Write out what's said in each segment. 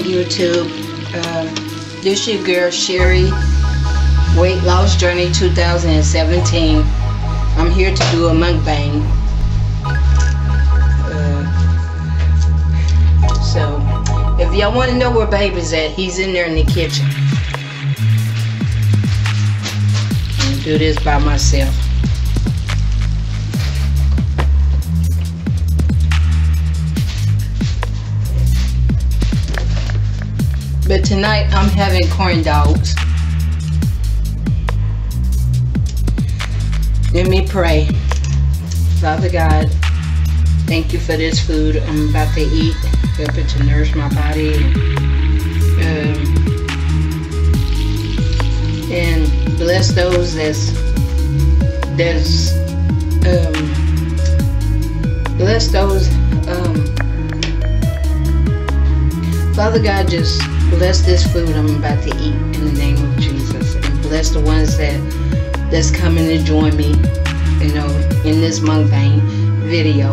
YouTube. Uh, this your girl Cherrie, Weight Loss Journey 2017. I'm here to do a mukbang. Uh, so, if y'all want to know where baby's at, he's in there in the kitchen. do this by myself. But tonight I'm having corn dogs. Let me pray. Father God, thank you for this food I'm about to eat. Help it to nourish my body. Um, and bless those that's that's um, bless those Father God just bless this food I'm about to eat in the name of Jesus. And bless the ones that that's coming to join me, you know, in this mukbang video.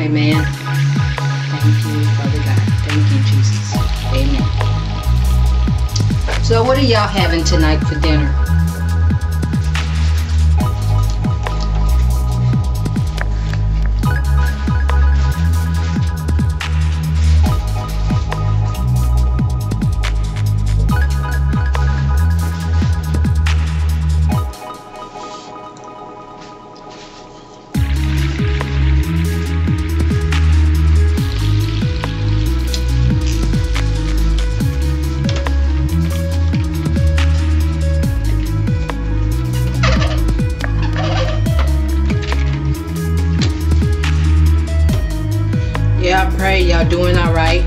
Amen. Thank you, Father God. Thank you, Jesus. Amen. So what are y'all having tonight for dinner? Yeah, I pray y'all doing alright.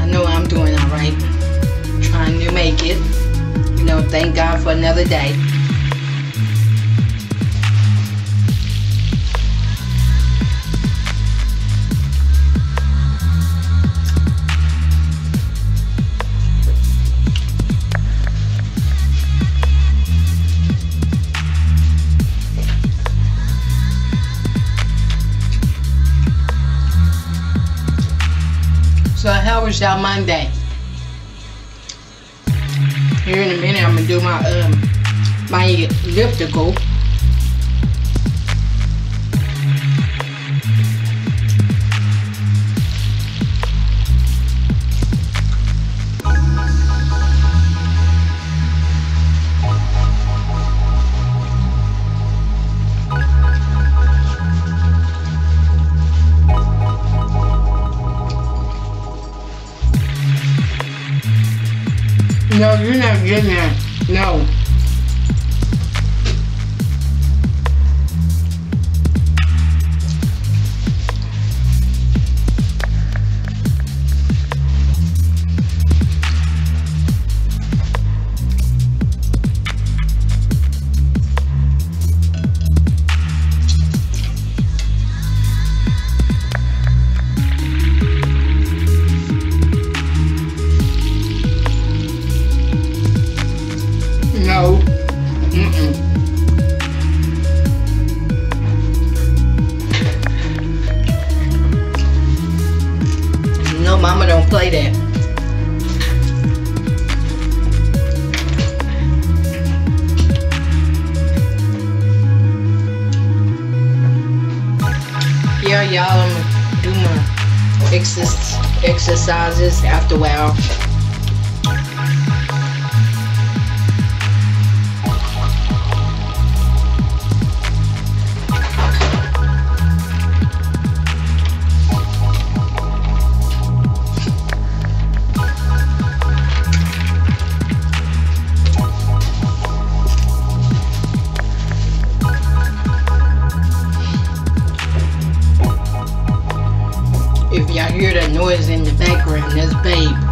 I know I'm doing alright. Trying to make it. You know, thank God for another day. So how was y'all Monday? Here in a minute I'm gonna do my um my elliptical. That. No. No. Y'all, I'm gonna do my exercises after a while. Noise in the background, that's babe.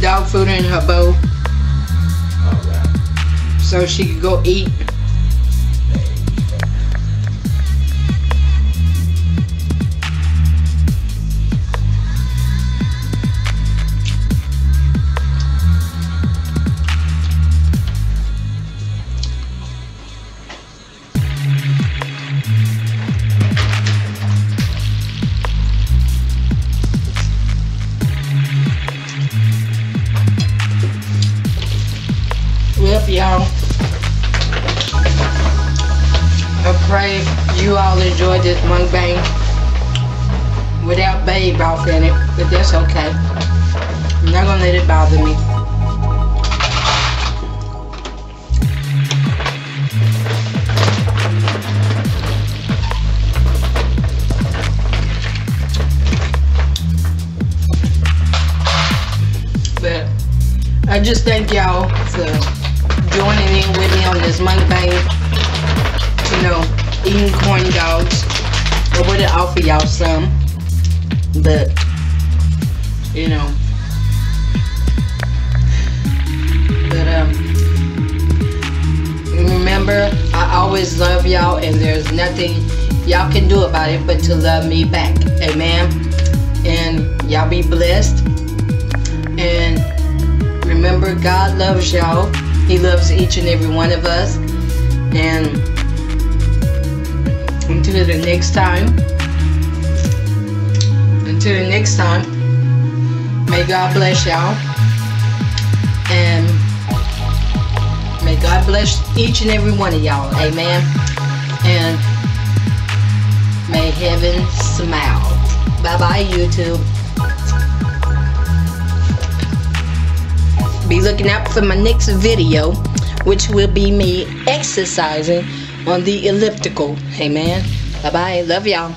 Some dog food in her bowl so she could go eat. Pray you all enjoyed this mukbang without Babe off in it, but that's okay. I'm not gonna let it bother me. But I just thank y'all for eating corn dogs. I would have offered y'all some, but you know. But um, remember, I always love y'all, and there's nothing y'all can do about it but to love me back. Amen. And y'all be blessed. And remember, God loves y'all. He loves each and every one of us. And until the next time, until the next time, may God bless y'all. And may God bless each and every one of y'all. Amen. And may heaven smile. Bye bye, YouTube. be looking out for my next video which will be me exercising on the elliptical. Amen. Bye bye love y'all